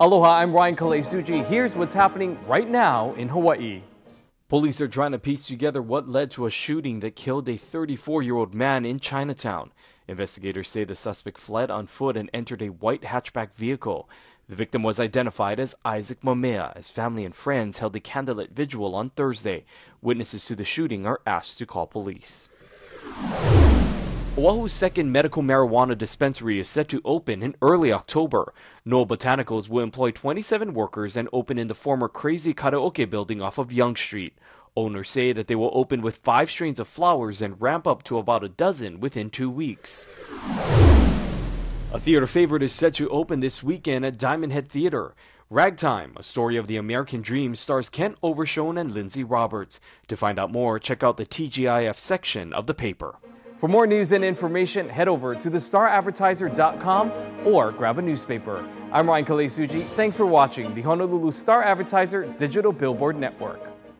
Aloha, I'm Ryan Kalei Tsuji. Here's what's happening right now in Hawaii. Police are trying to piece together what led to a shooting that killed a 34 year old man in Chinatown. Investigators say the suspect fled on foot and entered a white hatchback vehicle. The victim was identified as Isaac Mamea as family and friends held a candlelit vigil on Thursday. Witnesses to the shooting are asked to call police. Oahu's second medical marijuana dispensary is set to open in early October. Noa Botanicals will employ 27 workers and open in the former Crazy Karaoke building off of Young Street. Owners say that they will open with five strains of flowers and ramp up to about a dozen within two weeks. A theater favorite is set to open this weekend at Diamond Head Theater. Ragtime, a story of the American dream, stars Kent Overshone and Lindsay Roberts. To find out more, check out the TGIF section of the paper. For more news and information, head over to thestaradvertiser.com or grab a newspaper. I'm Ryan Kalei Tsuji. Thanks for watching the Honolulu Star Advertiser Digital Billboard Network.